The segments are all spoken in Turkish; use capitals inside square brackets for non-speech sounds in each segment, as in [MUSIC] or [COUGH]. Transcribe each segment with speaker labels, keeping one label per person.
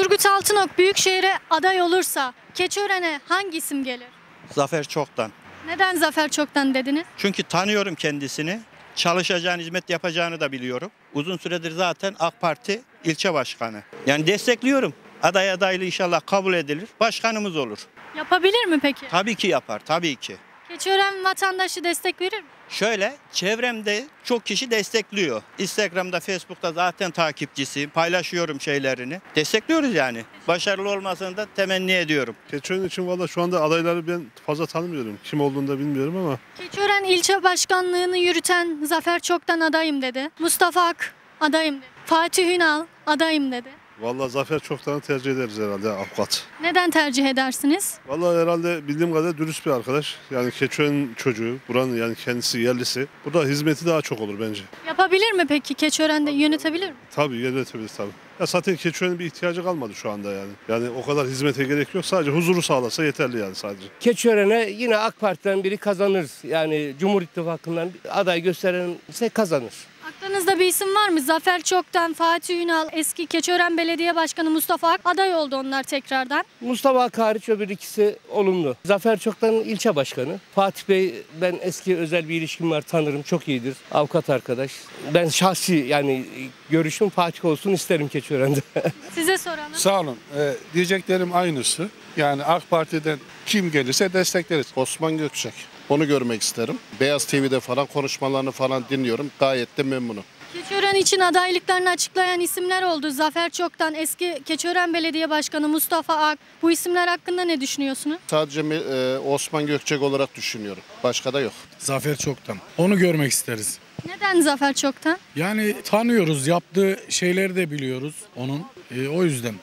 Speaker 1: Turgut Altınok Büyükşehir'e aday olursa Keçiören'e hangi isim gelir?
Speaker 2: Zafer Çoktan.
Speaker 1: Neden Zafer Çoktan dediniz?
Speaker 2: Çünkü tanıyorum kendisini. Çalışacağını, hizmet yapacağını da biliyorum. Uzun süredir zaten AK Parti ilçe başkanı. Yani destekliyorum. Aday adaylı inşallah kabul edilir. Başkanımız olur.
Speaker 1: Yapabilir mi peki?
Speaker 2: Tabii ki yapar, tabii ki.
Speaker 1: Keçiören vatandaşı destek verir mi?
Speaker 2: Şöyle çevremde çok kişi destekliyor. Instagram'da, Facebook'ta zaten takipçisiyim. Paylaşıyorum şeylerini. Destekliyoruz yani. Başarılı olmasını da temenni ediyorum.
Speaker 3: Keçiören için valla şu anda adayları ben fazla tanımıyorum. Kim olduğunu da bilmiyorum ama
Speaker 1: Keçiören ilçe başkanlığını yürüten Zafer Çoktan adayım dedi. Mustafa Ak adayım dedi. Fatih Ünal adayım dedi.
Speaker 3: Valla Zafer çoktan tercih ederiz herhalde avukat.
Speaker 1: Neden tercih edersiniz?
Speaker 3: Valla herhalde bildiğim kadarıyla dürüst bir arkadaş. Yani Keçiören çocuğu, buranın yani kendisi yerlisi. Burada hizmeti daha çok olur bence.
Speaker 1: Yapabilir mi peki? Keçiören'de yönetebilir mi?
Speaker 3: Tabii yönetebilir tabii. Ya zaten Keçiören'in bir ihtiyacı kalmadı şu anda yani. Yani o kadar hizmete gerek yok. Sadece huzuru sağlasa yeterli yani sadece.
Speaker 4: Keçiören'e yine AK Parti'den biri kazanır. Yani Cumhur İttifakı'ndan aday gösterense kazanır.
Speaker 1: Aklınızda bir isim var mı? Zafer Çoktan, Fatih Ünal, eski Keçiören Belediye Başkanı Mustafa Ak aday oldu onlar tekrardan.
Speaker 4: Mustafa Ak hariç öbür ikisi olumlu. Zafer Çoktan ilçe başkanı. Fatih Bey ben eski özel bir ilişkim var tanırım çok iyidir. Avukat arkadaş. Ben şahsi yani görüşüm Fatih olsun isterim Keçiören'de. [LAUGHS]
Speaker 1: Size soralım.
Speaker 5: Sağ olun. Ee, diyeceklerim aynısı. Yani AK Parti'den kim gelirse destekleriz.
Speaker 6: Osman Gökçek. Onu görmek isterim. Beyaz TV'de falan konuşmalarını falan dinliyorum. Gayet de memnunum.
Speaker 1: Keçiören için adaylıklarını açıklayan isimler oldu. Zafer Çoktan, eski Keçiören Belediye Başkanı Mustafa Ak. Bu isimler hakkında ne düşünüyorsunuz?
Speaker 6: Sadece e, Osman Gökçek olarak düşünüyorum. Başka da yok.
Speaker 7: Zafer Çoktan. Onu görmek isteriz.
Speaker 1: Neden Zafer Çoktan?
Speaker 7: Yani tanıyoruz, yaptığı şeyleri de biliyoruz onun. E, o yüzden.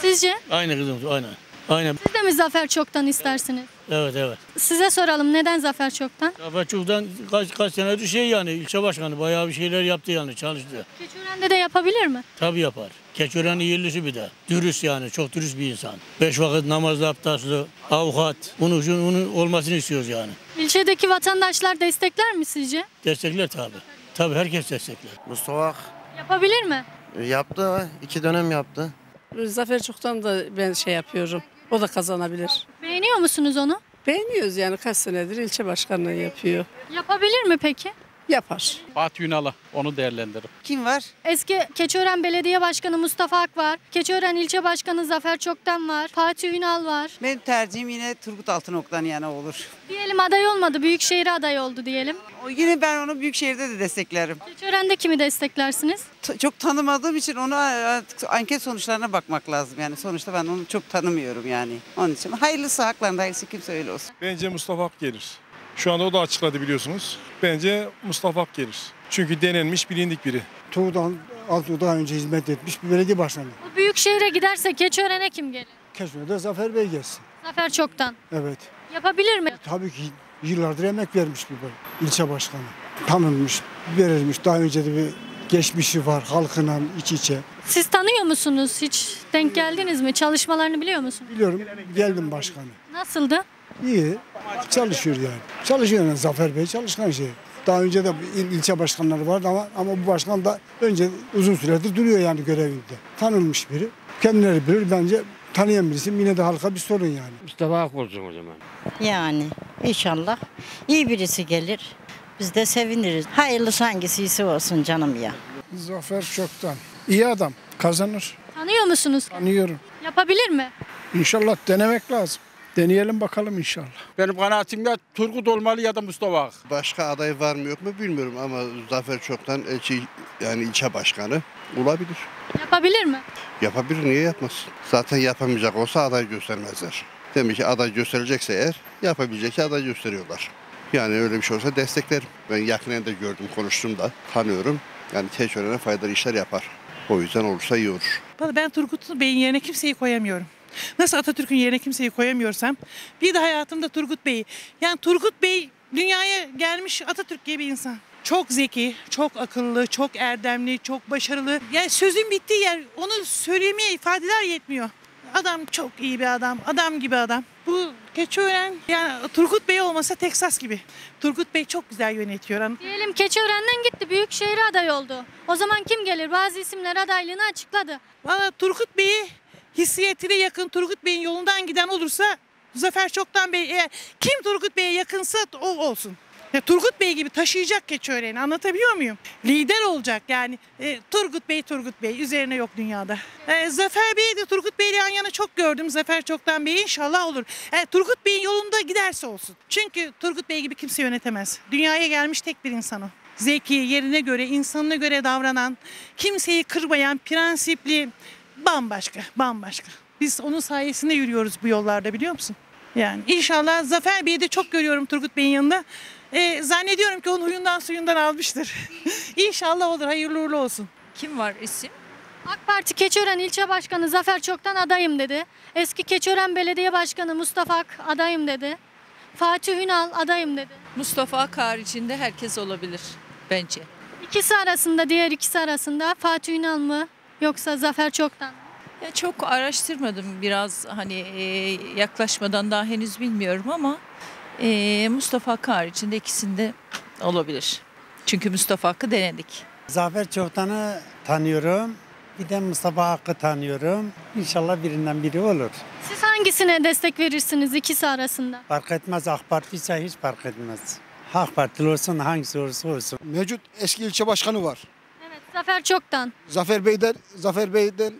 Speaker 1: Sizce?
Speaker 8: Aynı kızım, aynen. Aynen.
Speaker 1: Siz de mi Zafer Çoktan istersiniz?
Speaker 8: Evet, evet.
Speaker 1: Size soralım neden Zafer Çoktan?
Speaker 8: Zafer Çok'tan kaç, kaç senedir şey yani ilçe başkanı bayağı bir şeyler yaptı yani çalıştı.
Speaker 1: Keçiören'de de yapabilir mi?
Speaker 8: Tabii yapar. Keçören yerlisi bir de. Dürüst yani çok dürüst bir insan. Beş vakit namazlı abdestli, avukat. Bunu, şunu, bunun olmasını istiyoruz yani.
Speaker 1: İlçedeki vatandaşlar destekler mi sizce?
Speaker 8: Destekler tabii. Tabii herkes destekler.
Speaker 9: Mustafa
Speaker 1: Yapabilir mi?
Speaker 9: yaptı, iki dönem yaptı.
Speaker 10: Zafer Çoktan da ben şey yapıyorum. O da kazanabilir.
Speaker 1: Beğeniyor musunuz onu?
Speaker 10: Beğeniyoruz yani kaç senedir ilçe başkanlığı yapıyor.
Speaker 1: Yapabilir mi peki?
Speaker 10: Yapar.
Speaker 11: Fatih Ünal'a onu değerlendirir.
Speaker 10: Kim var?
Speaker 1: Eski Keçiören Belediye Başkanı Mustafa Ak var. Keçiören İlçe Başkanı Zafer Çoktan var. Fatih Ünal var.
Speaker 10: Benim tercihim yine Turgut Altınok'tan yana olur.
Speaker 1: Diyelim aday olmadı. Büyükşehir'e aday oldu diyelim.
Speaker 10: O yine ben onu Büyükşehir'de de desteklerim.
Speaker 1: Keçiören'de kimi desteklersiniz?
Speaker 10: T- çok tanımadığım için onu e, anket sonuçlarına bakmak lazım. Yani sonuçta ben onu çok tanımıyorum yani. Onun için hayırlısı haklarında hayırlısı kimse öyle olsun.
Speaker 3: Bence Mustafa Ak gelir. Şu anda o da açıkladı biliyorsunuz. Bence Mustafa Ak gelir. Çünkü denenmiş bilindik biri.
Speaker 12: Tuğ'dan altı daha önce hizmet etmiş bir belediye başkanı.
Speaker 1: Bu Büyükşehir'e giderse Keçiören'e kim gelir?
Speaker 12: Keşfede Zafer Bey gelsin.
Speaker 1: Zafer Çoktan.
Speaker 12: Evet.
Speaker 1: Yapabilir mi?
Speaker 12: Tabii ki yıllardır emek vermiş bir böyle ilçe başkanı. Tanınmış, verilmiş. Daha önce de bir geçmişi var halkla iç içe.
Speaker 1: Siz tanıyor musunuz? Hiç denk geldiniz mi? Çalışmalarını biliyor musunuz?
Speaker 12: Biliyorum geldim başkanı.
Speaker 1: Nasıldı?
Speaker 12: İyi çalışıyor yani. Çalışıyor yani Zafer Bey çalışkan şey. Daha önce de il- ilçe başkanları vardı ama ama bu başkan da önce uzun süredir duruyor yani görevinde. Tanınmış biri. Kendileri bilir bence tanıyan birisi yine de halka bir sorun yani.
Speaker 4: Mustafa Ak olsun o zaman.
Speaker 13: Yani inşallah iyi birisi gelir. Biz de seviniriz. Hayırlısı hangisiyse olsun canım ya.
Speaker 12: Zafer çoktan. İyi adam kazanır.
Speaker 1: Tanıyor musunuz?
Speaker 12: Tanıyorum.
Speaker 1: Yapabilir mi?
Speaker 12: İnşallah denemek lazım. Deneyelim bakalım inşallah.
Speaker 11: Benim kanaatimde Turgut olmalı ya da Mustafa Ak.
Speaker 6: Başka aday var mı yok mu bilmiyorum ama Zafer Çoktan ilçe, yani ilçe başkanı olabilir.
Speaker 1: Yapabilir mi?
Speaker 6: Yapabilir niye yapmasın? Zaten yapamayacak olsa aday göstermezler. Demek ki aday gösterecekse eğer yapabilecek aday gösteriyorlar. Yani öyle bir şey olsa desteklerim. Ben yakinen de gördüm, konuştum da tanıyorum. Yani Keçiören'e faydalı işler yapar. O yüzden olursa iyi olur.
Speaker 10: Vallahi Ben Turgut Bey'in yerine kimseyi koyamıyorum. Nasıl Atatürk'ün yerine kimseyi koyamıyorsam bir de hayatımda Turgut Bey'i. Yani Turgut Bey dünyaya gelmiş Atatürk gibi bir insan. Çok zeki, çok akıllı, çok erdemli, çok başarılı. Yani sözün bittiği yer onu söylemeye ifadeler yetmiyor. Adam çok iyi bir adam, adam gibi adam. Bu Keçiören yani Turgut Bey olmasa Teksas gibi. Turgut Bey çok güzel yönetiyor.
Speaker 1: Diyelim Keçiören'den gitti. Büyükşehir'e aday oldu. O zaman kim gelir? Bazı isimler adaylığını açıkladı.
Speaker 10: Valla Turgut Bey'i hissiyetiyle yakın Turgut Bey'in yolundan giden olursa Zafer Çoktan Bey eğer kim Turgut Bey'e yakınsa o olsun. Ya Turgut Bey gibi taşıyacak Keçiören'i anlatabiliyor muyum? Lider olacak yani. E, Turgut Bey, Turgut Bey üzerine yok dünyada. E, Zafer Bey'i de Turgut Bey'le yan yana çok gördüm. Zafer Çoktan Bey inşallah olur. E, Turgut Bey'in yolunda giderse olsun. Çünkü Turgut Bey gibi kimse yönetemez. Dünyaya gelmiş tek bir insan o. Zeki, yerine göre, insanına göre davranan, kimseyi kırmayan, prensipli, bambaşka, bambaşka. Biz onun sayesinde yürüyoruz bu yollarda biliyor musun? Yani inşallah Zafer Bey'i de çok görüyorum Turgut Bey'in yanında. Ee, zannediyorum ki onun huyundan suyundan almıştır. [LAUGHS] İnşallah olur. Hayırlı uğurlu olsun.
Speaker 14: Kim var isim?
Speaker 1: AK Parti Keçiören İlçe Başkanı Zafer Çoktan adayım dedi. Eski Keçiören Belediye Başkanı Mustafa Ak adayım dedi. Fatih Ünal adayım dedi.
Speaker 14: Mustafa Ak haricinde herkes olabilir bence.
Speaker 1: İkisi arasında, diğer ikisi arasında Fatih Ünal mı yoksa Zafer Çoktan mı?
Speaker 14: Ya çok araştırmadım biraz hani e, yaklaşmadan daha henüz bilmiyorum ama e, Mustafa Ak haricinde ikisinde olabilir. Çünkü Mustafa Ak'ı denedik.
Speaker 15: Zafer Çoktan'ı tanıyorum. Bir de Mustafa Hakkı tanıyorum. İnşallah birinden biri olur.
Speaker 1: Siz hangisine destek verirsiniz ikisi arasında?
Speaker 15: Fark etmez AK Parti ise hiç fark etmez. AK Partili olsun hangisi olursa olsun.
Speaker 16: Mevcut eski ilçe başkanı var.
Speaker 1: Zafer Çoktan.
Speaker 16: Zafer Bey'den Zafer Bey'den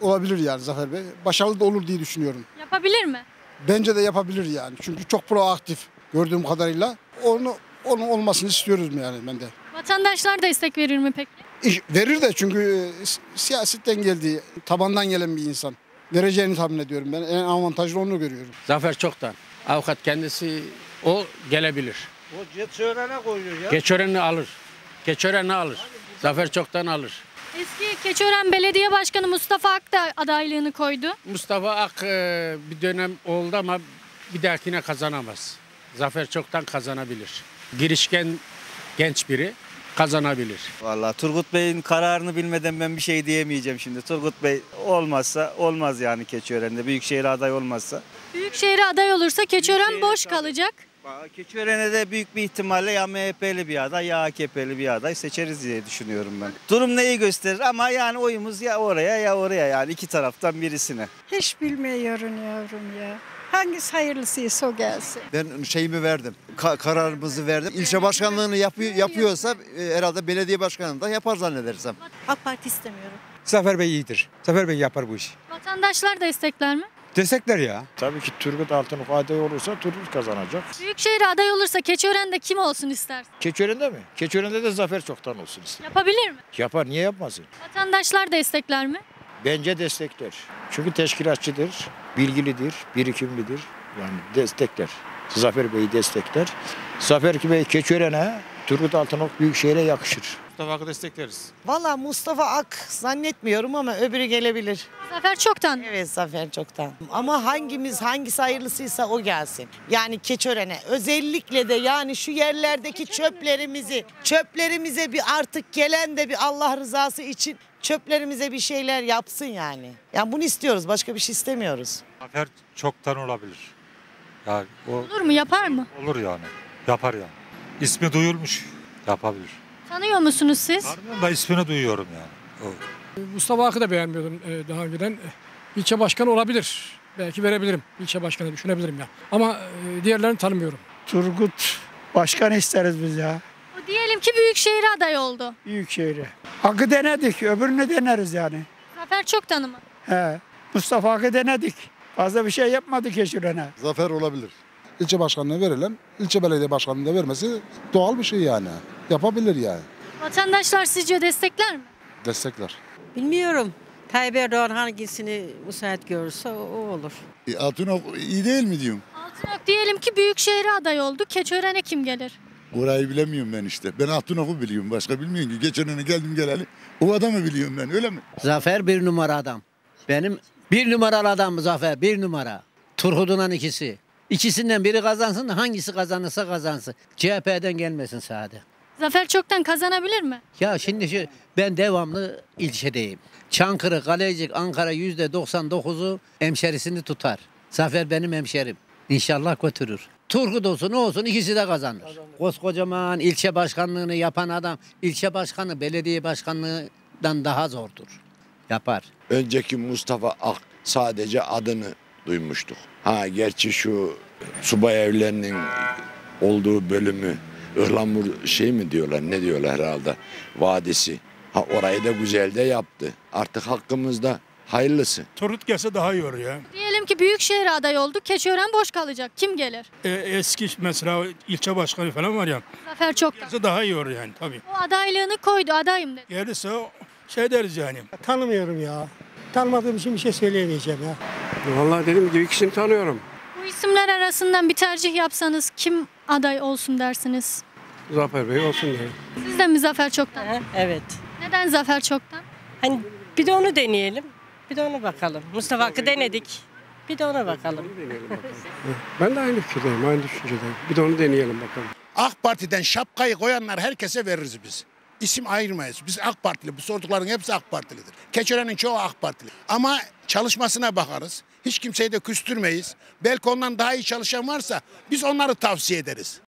Speaker 16: olabilir yani Zafer Bey. Başarılı da olur diye düşünüyorum.
Speaker 1: Yapabilir mi?
Speaker 16: Bence de yapabilir yani. Çünkü çok proaktif gördüğüm kadarıyla. Onu onun olmasını istiyoruz yani ben de.
Speaker 1: Vatandaşlar destek verir mi peki?
Speaker 16: İş- verir de çünkü e, si- siyasetten geldiği, tabandan gelen bir insan. Vereceğini tahmin ediyorum ben. En avantajlı onu görüyorum.
Speaker 11: Zafer Çoktan. Avukat kendisi o gelebilir.
Speaker 4: O Keçiören'e koyuyor ya.
Speaker 11: Keçören'i alır. Keçören'i alır. Zafer Çoktan alır.
Speaker 1: Eski Keçiören Belediye Başkanı Mustafa Ak da adaylığını koydu.
Speaker 11: Mustafa Ak e, bir dönem oldu ama bir dahakine kazanamaz. Zafer Çoktan kazanabilir. Girişken genç biri kazanabilir.
Speaker 17: Vallahi Turgut Bey'in kararını bilmeden ben bir şey diyemeyeceğim şimdi. Turgut Bey olmazsa olmaz yani Keçiören'de. Büyükşehir aday olmazsa.
Speaker 1: Büyükşehir'e aday olursa Keçiören boş kalacak.
Speaker 17: Keçiören'e de büyük bir ihtimalle ya MHP'li bir aday ya AKP'li bir aday seçeriz diye düşünüyorum ben. Durum neyi gösterir ama yani oyumuz ya oraya ya oraya yani iki taraftan birisine.
Speaker 18: Hiç bilmiyorum yavrum ya. Hangisi hayırlısıysa o gelsin.
Speaker 19: Ben şeyimi verdim. Ka- kararımızı verdim. İlçe başkanlığını yapıyor, yapıyorsa e, herhalde belediye başkanını da yapar zannedersem.
Speaker 1: AK Parti istemiyorum.
Speaker 20: Zafer Bey iyidir. Zafer Bey yapar bu işi.
Speaker 1: Vatandaşlar destekler mi?
Speaker 20: Destekler ya.
Speaker 21: Tabii ki Turgut Altınok aday olursa Turgut kazanacak.
Speaker 1: Büyükşehir'e aday olursa Keçiören'de kim olsun istersin?
Speaker 21: Keçiören'de mi? Keçiören'de de Zafer çoktan olsun ister.
Speaker 1: Yapabilir mi?
Speaker 21: Yapar niye yapmasın?
Speaker 1: Vatandaşlar destekler mi?
Speaker 21: Bence destekler. Çünkü teşkilatçıdır, bilgilidir, birikimlidir. Yani destekler. Zafer Bey'i destekler. Zafer Bey Keçiören'e, Turgut Altınok Büyükşehir'e yakışır.
Speaker 22: Mustafa Ak'ı destekleriz.
Speaker 23: Valla Mustafa Ak zannetmiyorum ama öbürü gelebilir.
Speaker 1: Zafer Çoktan.
Speaker 23: Evet Zafer Çoktan. Ama hangimiz hangisi hayırlısıysa o gelsin. Yani Keçören'e özellikle de yani şu yerlerdeki çöplerimizi çöplerimize bir artık gelen de bir Allah rızası için çöplerimize bir şeyler yapsın yani. Yani bunu istiyoruz başka bir şey istemiyoruz.
Speaker 24: Zafer çoktan olabilir. Yani o
Speaker 1: Olur mu yapar mı?
Speaker 24: olur yani. Yapar yani. İsmi duyulmuş. Yapabilir.
Speaker 1: Tanıyor musunuz siz?
Speaker 24: Ben de ismini duyuyorum yani. O.
Speaker 25: Mustafa Ak'ı da beğenmiyordum e, daha önceden. E, İlçe başkanı olabilir. Belki verebilirim. İlçe başkanı düşünebilirim ya. Ama e, diğerlerini tanımıyorum.
Speaker 26: Turgut başkan isteriz biz ya.
Speaker 1: O diyelim ki Büyükşehir'e aday oldu.
Speaker 26: Büyükşehir'e. Hakkı denedik. Öbürünü deneriz yani.
Speaker 1: Zafer Çoktan'ı mı?
Speaker 26: He. Mustafa Hakkı denedik. Fazla bir şey yapmadı Keçiören'e.
Speaker 27: Zafer olabilir. İlçe başkanlığı verilen, ilçe belediye başkanlığı da vermesi doğal bir şey yani. Yapabilir yani.
Speaker 1: Vatandaşlar sizce destekler mi?
Speaker 27: Destekler.
Speaker 13: Bilmiyorum. Tayyip Erdoğan hangisini müsait görürse o, o olur.
Speaker 27: E, Altınok iyi değil mi diyorum?
Speaker 1: Altınok diyelim ki Büyükşehir'e aday oldu. Keçiören'e kim gelir?
Speaker 27: Orayı bilemiyorum ben işte. Ben Altınok'u biliyorum. Başka bilmiyorum ki. Geçen öne geldim geleli. O adamı biliyorum ben öyle mi?
Speaker 28: Zafer bir numara adam. Benim bir numaralı adam Zafer bir numara. Turhud'un ikisi. İkisinden biri kazansın da hangisi kazanırsa kazansın. CHP'den gelmesin sade.
Speaker 1: Zafer Çoktan kazanabilir mi?
Speaker 28: Ya şimdi şu, ben devamlı ilçedeyim. Çankırı, Kalecik, Ankara yüzde 99'u hemşerisini tutar. Zafer benim hemşerim. İnşallah götürür. Turgut olsun o olsun ikisi de kazanır. Koskocaman ilçe başkanlığını yapan adam ilçe başkanı belediye başkanlığından daha zordur. Yapar.
Speaker 29: Önceki Mustafa Ak
Speaker 30: sadece adını duymuştuk. Ha gerçi şu subay evlerinin olduğu bölümü Ihlamur şey mi diyorlar ne diyorlar herhalde vadisi. Ha orayı da güzel de yaptı. Artık hakkımızda hayırlısı.
Speaker 31: Turut gelse daha iyi olur ya.
Speaker 1: Diyelim ki Büyükşehir aday oldu. Keçiören boş kalacak. Kim gelir?
Speaker 31: E, eski mesela ilçe başkanı falan var ya.
Speaker 1: Zafer Çoktan.
Speaker 31: Gelse daha iyi olur yani tabii.
Speaker 1: O adaylığını koydu. Adayım dedi.
Speaker 31: Gelirse şey deriz yani.
Speaker 26: Tanımıyorum ya. Tanımadığım için bir şey söyleyemeyeceğim ya.
Speaker 32: Vallahi dediğim gibi ikisini tanıyorum.
Speaker 1: Bu isimler arasından bir tercih yapsanız kim aday olsun dersiniz?
Speaker 32: Zafer Bey olsun diye.
Speaker 1: Siz de mi Zafer Çoktan?
Speaker 33: Evet.
Speaker 1: Neden Zafer Çoktan?
Speaker 33: Hani bir de onu deneyelim. Bir de ona bakalım. Mustafa Hakkı denedik. Bir de ona bakalım.
Speaker 32: Ben de aynı fikirdeyim, aynı düşüncedeyim. Bir de onu deneyelim bakalım.
Speaker 34: AK Parti'den şapkayı koyanlar herkese veririz biz. İsim ayırmayız. Biz AK Partili. Bu sordukların hepsi AK Partilidir. Keçören'in çoğu AK Partili. Ama çalışmasına bakarız. Hiç kimseyi de küstürmeyiz. Belki ondan daha iyi çalışan varsa biz onları tavsiye ederiz.